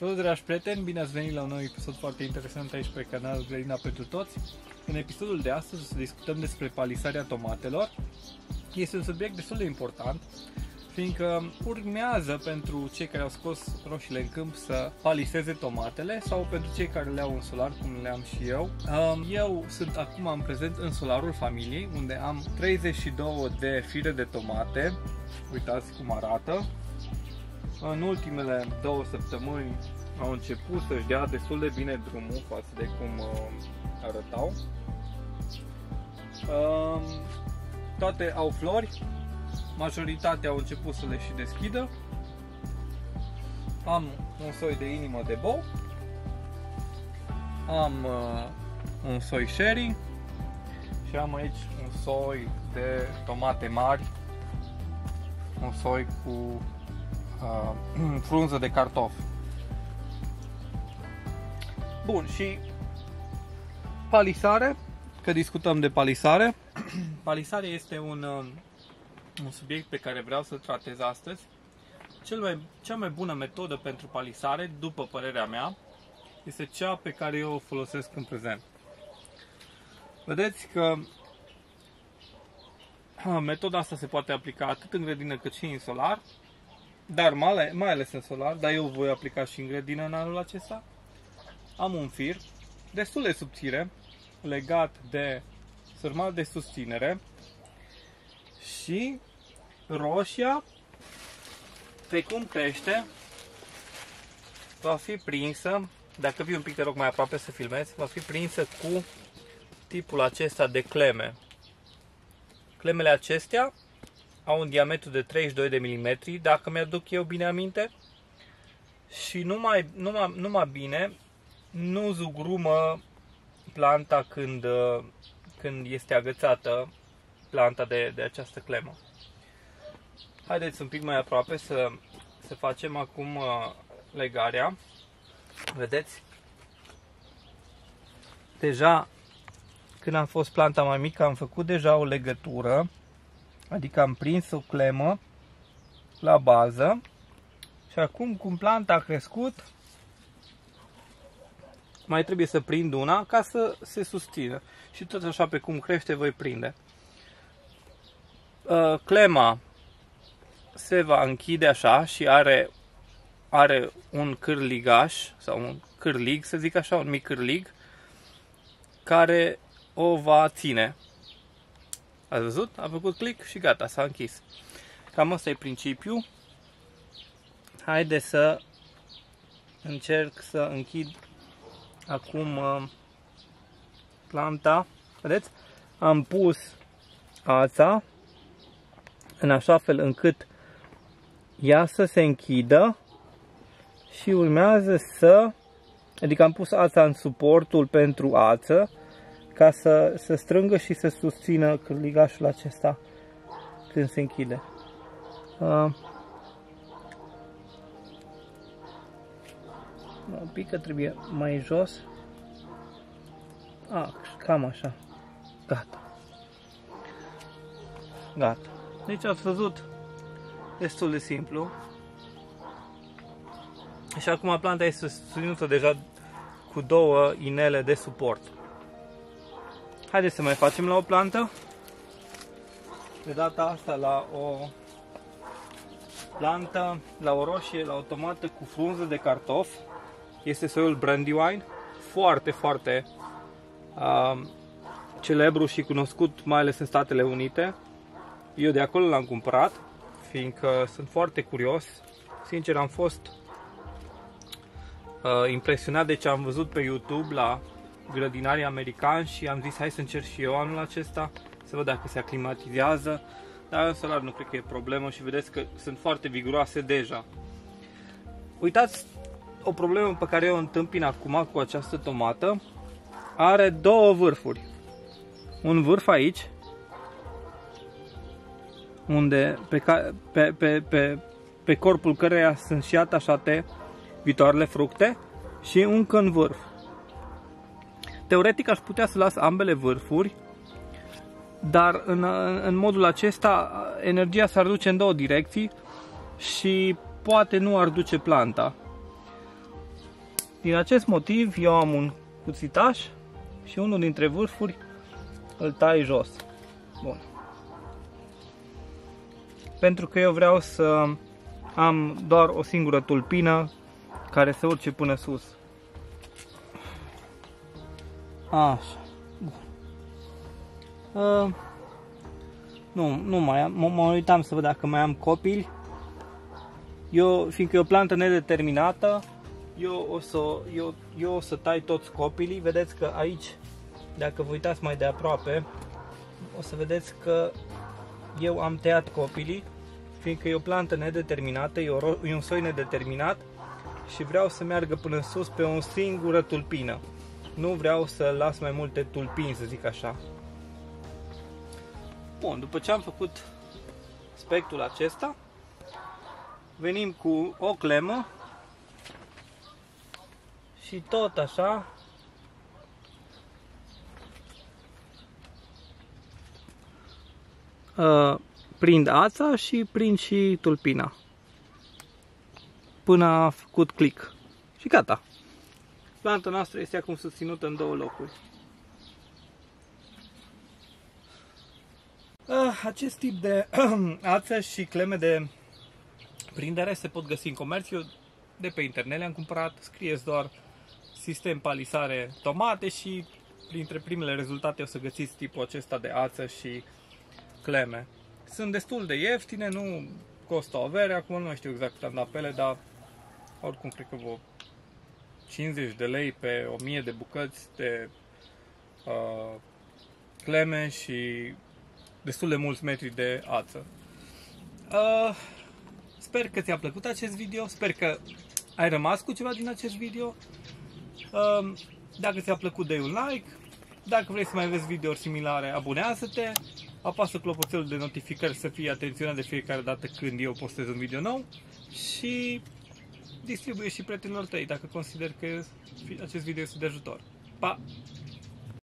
Salut dragi prieteni, bine ați venit la un nou episod foarte interesant aici pe canalul Grădina pentru Toți. În episodul de astăzi o să discutăm despre palisarea tomatelor. Este un subiect destul de important, fiindcă urmează pentru cei care au scos roșiile în câmp să paliseze tomatele sau pentru cei care le au în solar, cum le am și eu. Um, eu sunt acum în prezent în solarul familiei, unde am 32 de fire de tomate. Uitați cum arată în ultimele două săptămâni au început să-și dea destul de bine drumul față de cum uh, arătau. Uh, toate au flori, majoritatea au început să le și deschidă. Am un soi de inimă de bou, am uh, un soi sherry și am aici un soi de tomate mari, un soi cu uh, frunză de cartofi. Bun, și palisare, că discutăm de palisare. Palisare este un, uh, un subiect pe care vreau să-l tratez astăzi. Cel mai, cea mai bună metodă pentru palisare, după părerea mea, este cea pe care eu o folosesc în prezent. Vedeți că metoda asta se poate aplica atât în grădină cât și în solar dar mai, mai ales în solar, dar eu voi aplica și în grădină în anul acesta. Am un fir destul de subțire, legat de sărmal de susținere și roșia, pe cum crește, va fi prinsă, dacă vii un pic te rog mai aproape să filmezi, va fi prinsă cu tipul acesta de cleme. Clemele acestea au un diametru de 32 de mm, dacă mi-aduc eu bine aminte. Și numai, numai, numai bine, nu zugrumă planta când, când este agățată planta de, de această clemă. Haideți un pic mai aproape să, să facem acum uh, legarea. Vedeți? Deja, când am fost planta mai mică, am făcut deja o legătură Adică am prins o clemă la bază și acum cum planta a crescut, mai trebuie să prind una ca să se susțină. Și tot așa pe cum crește voi prinde. Uh, clema se va închide așa și are, are un cârligaș sau un cârlig, să zic așa, un mic cârlig care o va ține. Ați văzut? A făcut click și gata, s-a închis. Cam asta e principiul. Haide să încerc să închid acum uh, planta. Vedeți? Am pus ața în așa fel încât ea să se închidă și urmează să, adică am pus ața în suportul pentru ață ca să se strângă și să susțină cârligașul acesta când se închide. Uh, un pic că trebuie mai jos. Ah, cam așa. Gata. Gata. Deci ați văzut destul de simplu. Și acum planta este susținută deja cu două inele de suport. Haideți să mai facem la o plantă. De data asta la o plantă, la o roșie, la o tomată cu frunză de cartof. Este soiul Brandywine. Foarte, foarte uh, celebru și cunoscut, mai ales în Statele Unite. Eu de acolo l-am cumpărat, fiindcă sunt foarte curios. Sincer, am fost uh, impresionat de ce am văzut pe YouTube la grădinarii americani și am zis hai să încerc și eu anul acesta să văd dacă se aclimatizează. Dar în solar nu cred că e problemă și vedeți că sunt foarte viguroase deja. Uitați o problemă pe care eu o întâmpin acum cu această tomată are două vârfuri. Un vârf aici unde pe, ca, pe, pe, pe, pe corpul căreia sunt și atașate viitoarele fructe și încă în vârf Teoretic aș putea să las ambele vârfuri, dar în, în modul acesta energia s-ar duce în două direcții și poate nu ar duce planta. Din acest motiv eu am un cuțitaș și unul dintre vârfuri îl tai jos. Bun. Pentru că eu vreau să am doar o singură tulpină care se urce până sus. Așa. Uh, nu, nu mai am. Mă uitam să văd dacă mai am copii. Eu, fiindcă e o plantă nedeterminată, eu o să, eu, eu o să tai toți copilii. Vedeți că aici, dacă vă uitați mai de aproape, o să vedeți că eu am tăiat copilii, fiindcă e o plantă nedeterminată, e, o, e un soi nedeterminat și vreau să meargă până sus pe o singură tulpină. Nu vreau să las mai multe tulpini, să zic așa. Bun, după ce am făcut spectul acesta, venim cu o clemă și tot așa. Uh, prind ața și prind și tulpina. Până a făcut click. Și gata planta noastră este acum susținută în două locuri uh, acest tip de ață și cleme de prindere se pot găsi în comerț eu de pe internet le-am cumpărat scrieți doar sistem palisare tomate și printre primele rezultate o să găsiți tipul acesta de ață și cleme. Sunt destul de ieftine, nu costă o avere, acum nu știu exact cât am dat pe ele, dar oricum cred că vă 50 de lei pe 1000 de bucăți de uh, cleme și destul de mulți metri de ață. Uh, sper că ți-a plăcut acest video, sper că ai rămas cu ceva din acest video. Uh, dacă ți-a plăcut, dai un like. Dacă vrei să mai vezi videouri similare, abonează-te apasă clopoțelul de notificări să fii atenționat de fiecare dată când eu postez un video nou și distribuie și prietenilor tăi dacă consider că acest video este de ajutor. Pa!